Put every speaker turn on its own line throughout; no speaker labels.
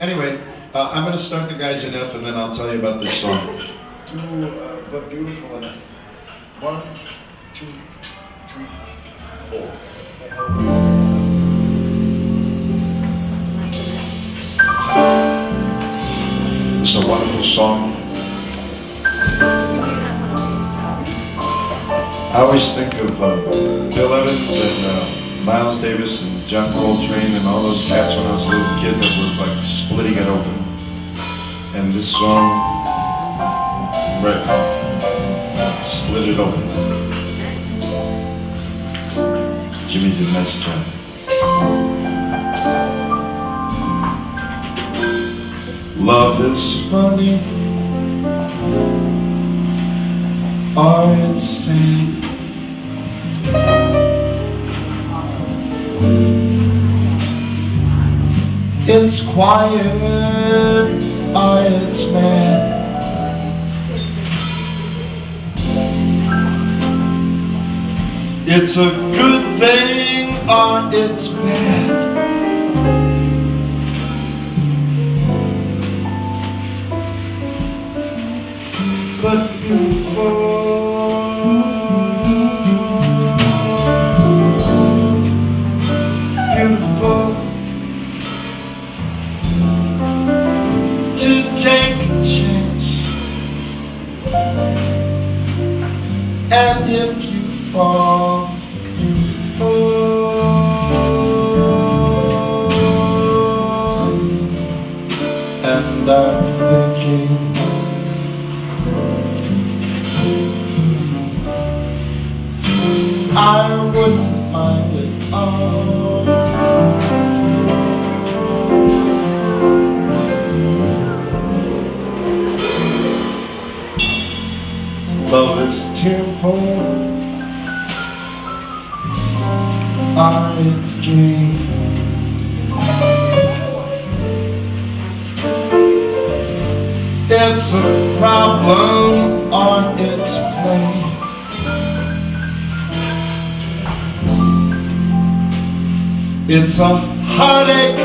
Anyway, uh, I'm going to start the guys in F and then I'll tell you about this song.
Do uh, but beautiful enough. One, two, three, four.
It's a wonderful song. I always think of uh, Bill Evans and uh, Miles Davis and John Coltrane and all those cats when I was a little kid that were like splitting it open. And this song, right, split it open. Jimmy did a nice job. Love is funny, or it's sad. It's quiet, or it's mad. It's a good thing, or it's bad. I wouldn't mind it all. Love is tearful, ah, it's gay. It's a problem on its It's a heartache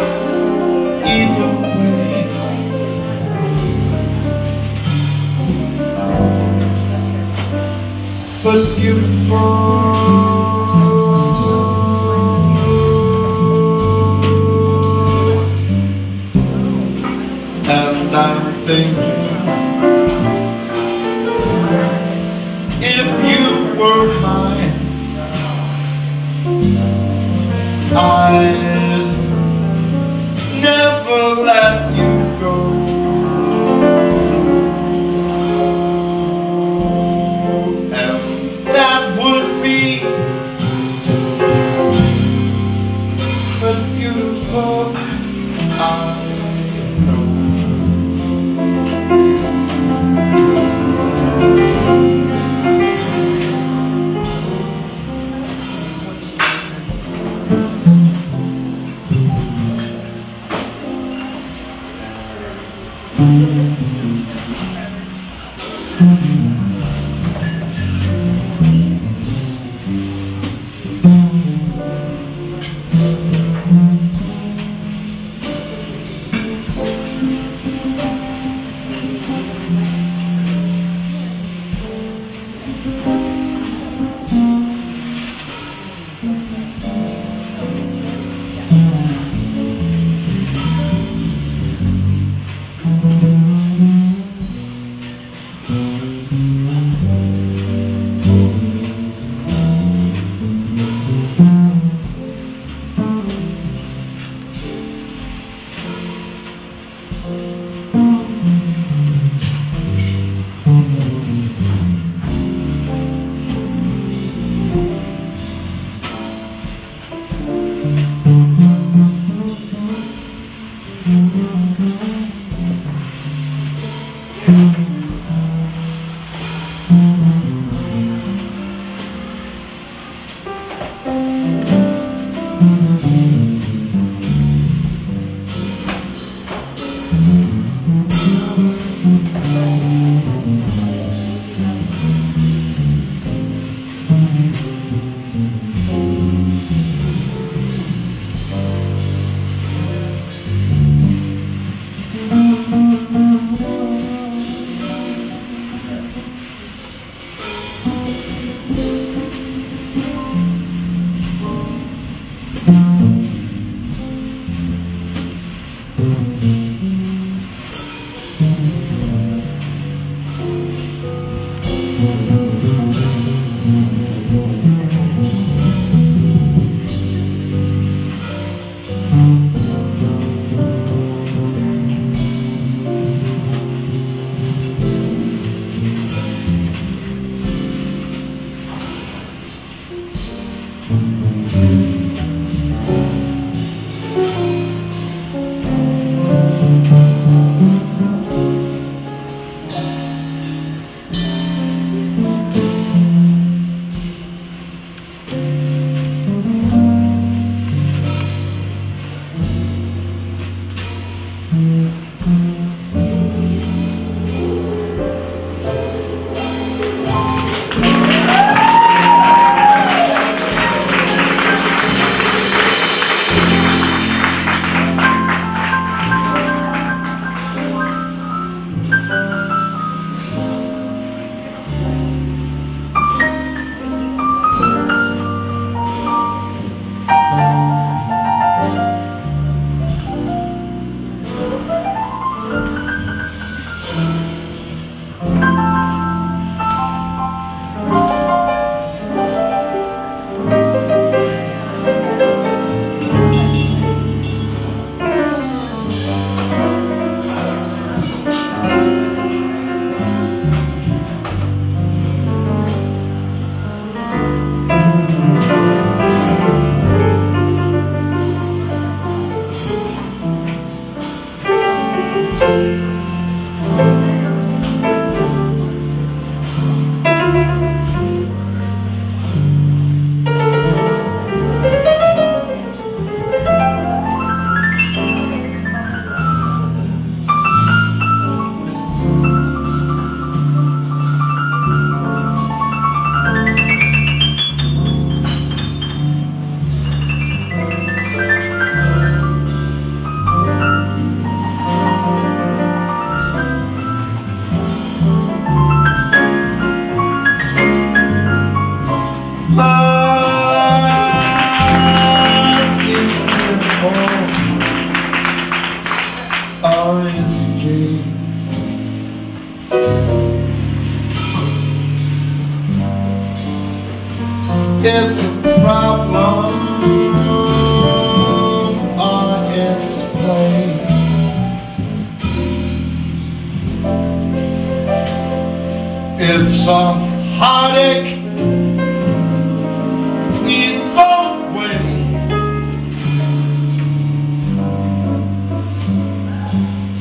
either way. But beautiful.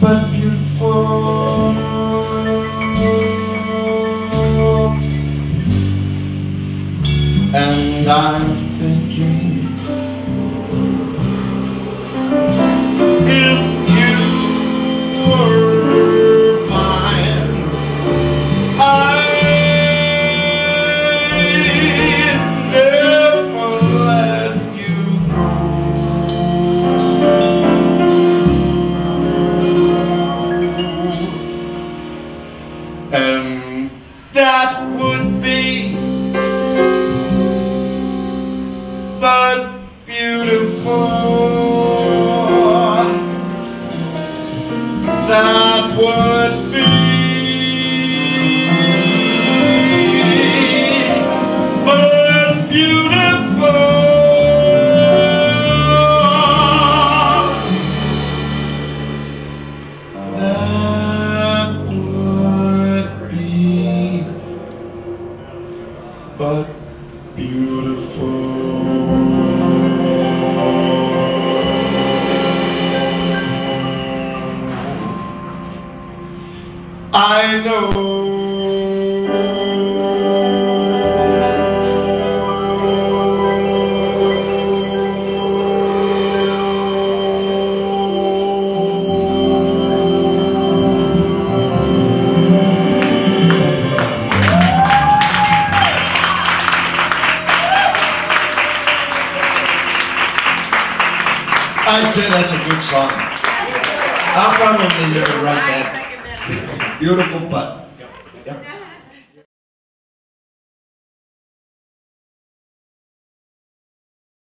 culpa Oh. I know. I'd say that's a good song. I'll probably never write that Beautiful butt. Yep.